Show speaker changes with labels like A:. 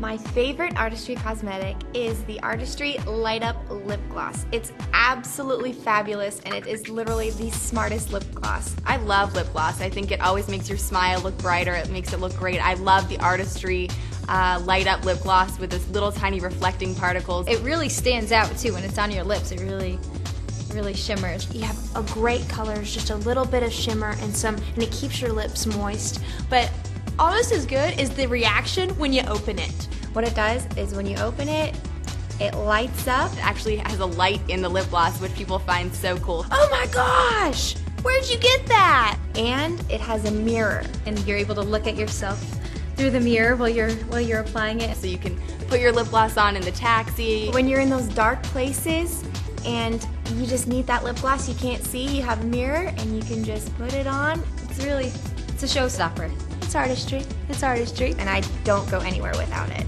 A: My favorite Artistry cosmetic is the Artistry Light Up Lip Gloss. It's absolutely fabulous and it is literally the smartest lip gloss.
B: I love lip gloss. I think it always makes your smile look brighter. It makes it look great. I love the Artistry uh, light up lip gloss with this little tiny reflecting particles.
C: It really stands out too when it's on your lips. It really really shimmers.
D: You have a great colors, just a little bit of shimmer and some, and it keeps your lips moist. But almost as good is the reaction when you open it.
A: What it does is when you open it, it lights up.
B: It actually has a light in the lip gloss, which people find so cool.
D: Oh my gosh! Where'd you get that?
A: And it has a mirror.
C: And you're able to look at yourself through the mirror while you're while you're applying it.
B: So you can put your lip gloss on in the taxi.
A: When you're in those dark places and you just need that lip gloss you can't see, you have a mirror and you can just put it on.
C: It's really it's a showstopper.
D: It's artistry. It's artistry.
A: And I don't go anywhere without it.